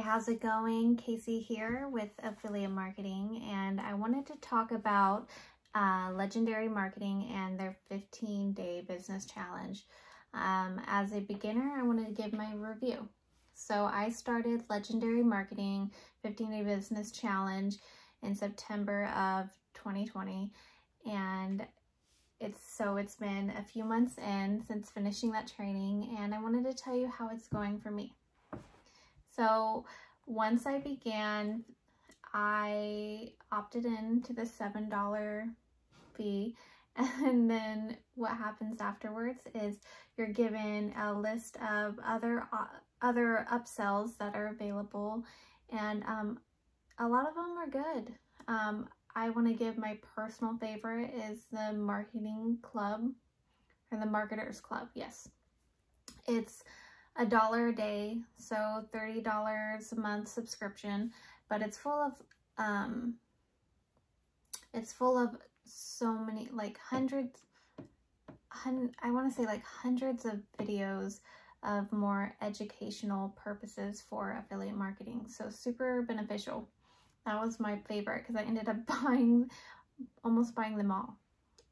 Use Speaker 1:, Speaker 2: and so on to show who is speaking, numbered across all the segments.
Speaker 1: How's it going? Kasey here with Affiliate Marketing, and I wanted to talk about uh, Legendary Marketing and their 15 day business challenge. Um, as a beginner, I wanted to give my review. So, I started Legendary Marketing 15 day business challenge in September of 2020, and it's so it's been a few months in since finishing that training, and I wanted to tell you how it's going for me. So once I began, I opted in to the $7 fee. And then what happens afterwards is you're given a list of other uh, other upsells that are available. And um, a lot of them are good. Um, I want to give my personal favorite is the marketing club or the marketers club. Yes. It's a dollar a day, so $30 a month subscription, but it's full of, um, it's full of so many, like hundreds, hun I want to say like hundreds of videos of more educational purposes for affiliate marketing. So super beneficial. That was my favorite because I ended up buying, almost buying them all.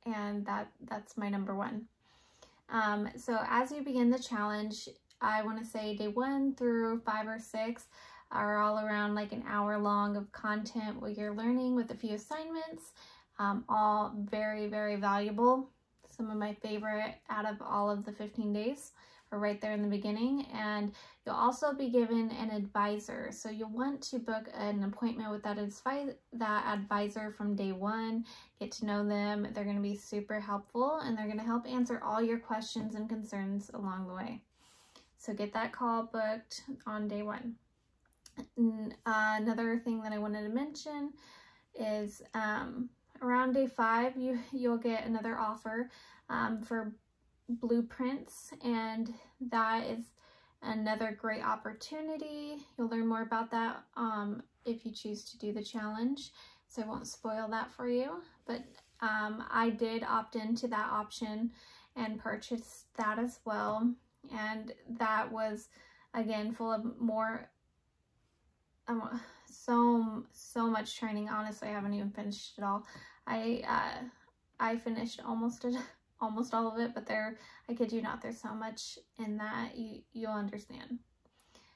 Speaker 1: And that that's my number one. Um, so as you begin the challenge, I want to say day one through five or six are all around like an hour long of content where you're learning with a few assignments, um, all very, very valuable. Some of my favorite out of all of the 15 days are right there in the beginning. And you'll also be given an advisor. So you'll want to book an appointment with that, that advisor from day one, get to know them. They're going to be super helpful and they're going to help answer all your questions and concerns along the way. So get that call booked on day one. Uh, another thing that I wanted to mention is um, around day five, you, you'll get another offer um, for blueprints and that is another great opportunity. You'll learn more about that um, if you choose to do the challenge. So I won't spoil that for you, but um, I did opt into that option and purchase that as well and that was again full of more um, so so much training. Honestly I haven't even finished it all. I uh, I finished almost it almost all of it but there I kid you not there's so much in that you you'll understand.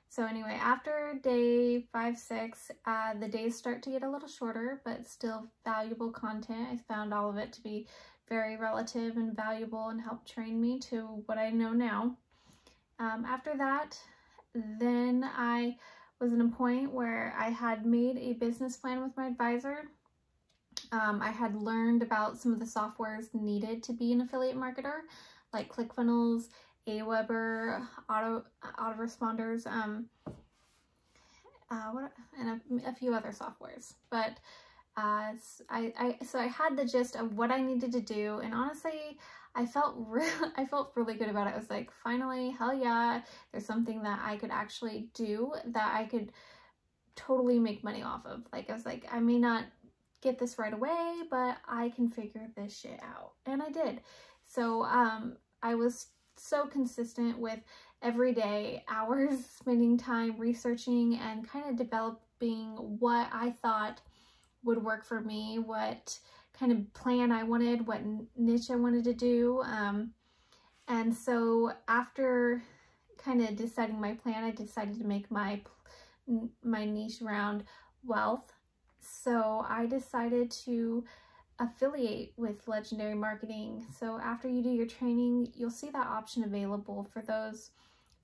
Speaker 1: So anyway after day five six uh, the days start to get a little shorter but still valuable content. I found all of it to be very relative and valuable and helped train me to what I know now um, after that, then I was in a point where I had made a business plan with my advisor. Um, I had learned about some of the softwares needed to be an affiliate marketer, like ClickFunnels, Aweber, Auto Autoresponders, um, uh, what, and a, a, few other softwares. But uh, I, I, so I had the gist of what I needed to do, and honestly, I felt really, I felt really good about it. I was like, finally, hell yeah, there's something that I could actually do that I could totally make money off of. Like, I was like, I may not get this right away, but I can figure this shit out. And I did. So, um, I was so consistent with every day, hours spending time researching and kind of developing what I thought would work for me, what kind of plan I wanted, what niche I wanted to do. Um, and so after kind of deciding my plan, I decided to make my my niche around wealth. So I decided to affiliate with Legendary Marketing. So after you do your training, you'll see that option available for those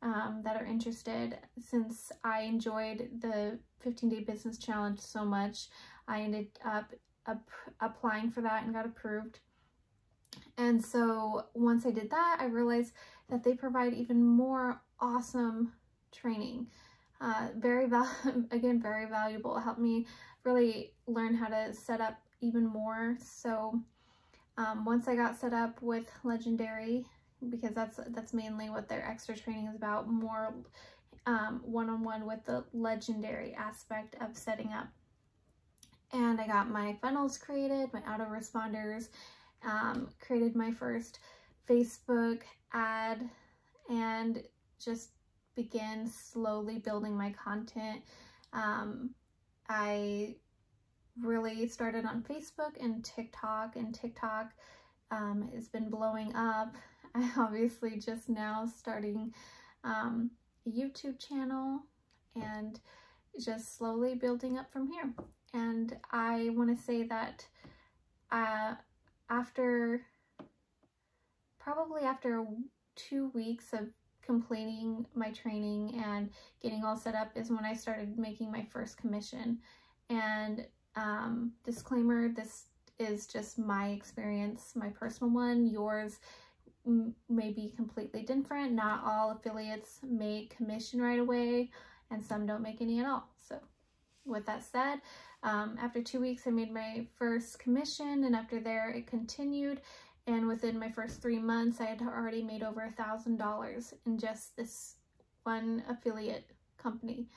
Speaker 1: um, that are interested. Since I enjoyed the 15 day business challenge so much, I ended up up applying for that and got approved. And so once I did that, I realized that they provide even more awesome training. Uh, very, val again, very valuable. It helped me really learn how to set up even more. So um, once I got set up with Legendary, because that's that's mainly what their extra training is about, more um, one-on-one -on -one with the Legendary aspect of setting up and I got my funnels created, my autoresponders, um, created my first Facebook ad and just begin slowly building my content. Um, I really started on Facebook and TikTok, and TikTok um, has been blowing up. I obviously just now starting um, a YouTube channel and just slowly building up from here. And I want to say that uh, after, probably after two weeks of completing my training and getting all set up is when I started making my first commission. And um, disclaimer, this is just my experience, my personal one. Yours may be completely different. Not all affiliates make commission right away and some don't make any at all. So with that said, um, after two weeks, I made my first commission and after there it continued. And within my first three months, I had already made over a thousand dollars in just this one affiliate company.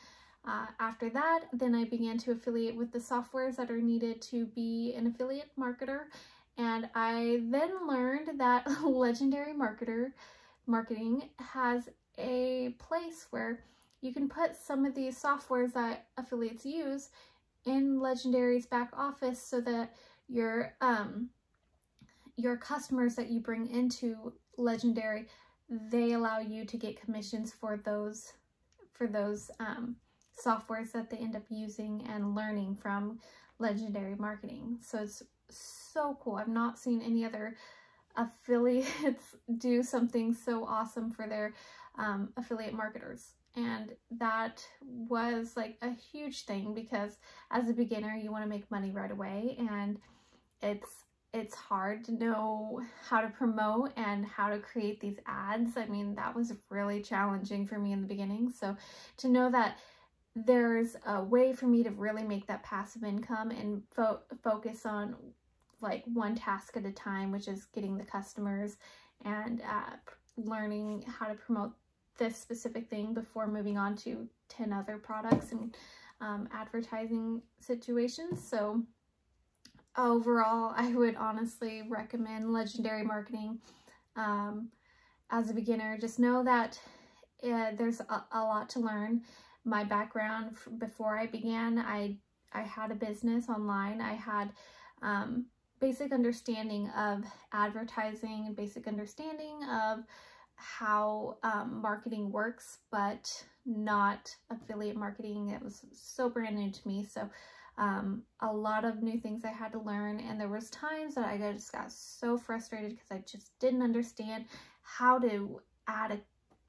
Speaker 1: Uh, after that, then I began to affiliate with the softwares that are needed to be an affiliate marketer. And I then learned that Legendary Marketer Marketing has a place where you can put some of these softwares that affiliates use in Legendary's back office so that your um your customers that you bring into Legendary, they allow you to get commissions for those for those um, softwares that they end up using and learning from Legendary Marketing. So it's so cool. I've not seen any other affiliates do something so awesome for their um, affiliate marketers and that was like a huge thing because as a beginner you want to make money right away and it's it's hard to know how to promote and how to create these ads. I mean, that was really challenging for me in the beginning. So to know that there's a way for me to really make that passive income and fo focus on like one task at a time, which is getting the customers and uh, learning how to promote this specific thing before moving on to 10 other products and um, advertising situations. So overall, I would honestly recommend Legendary Marketing um, as a beginner. Just know that uh, there's a, a, lot to learn. My background before I began, I, I had a business online. I had um, basic understanding of advertising and basic understanding of how um, marketing works, but not affiliate marketing. It was so brand new to me. So um, a lot of new things I had to learn. And there was times that I just got so frustrated because I just didn't understand how to add a,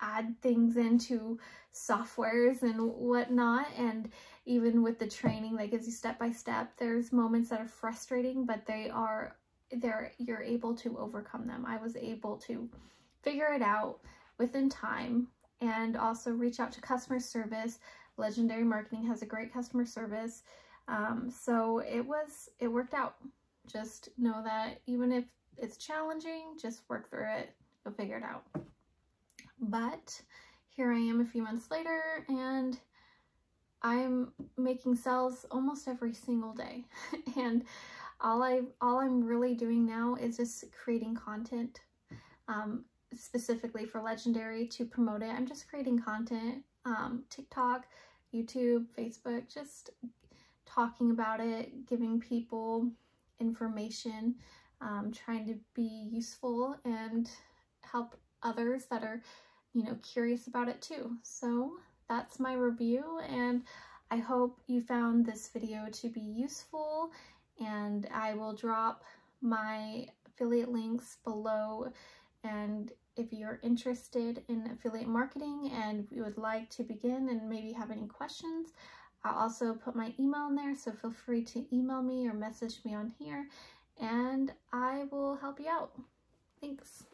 Speaker 1: add things into softwares and whatnot. And even with the training that gives you step by step, there's moments that are frustrating, but they are there you're able to overcome them. I was able to figure it out within time and also reach out to customer service. Legendary Marketing has a great customer service. Um, so it was, it worked out. Just know that even if it's challenging, just work through it. You'll figure it out. But here I am a few months later and I'm making sales almost every single day. and all I all I'm really doing now is just creating content. Um, specifically for Legendary to promote it. I'm just creating content, um, TikTok, YouTube, Facebook, just talking about it, giving people information, um, trying to be useful and help others that are, you know, curious about it too. So that's my review and I hope you found this video to be useful and I will drop my affiliate links below and if you're interested in affiliate marketing and you would like to begin and maybe have any questions, I'll also put my email in there, so feel free to email me or message me on here, and I will help you out. Thanks.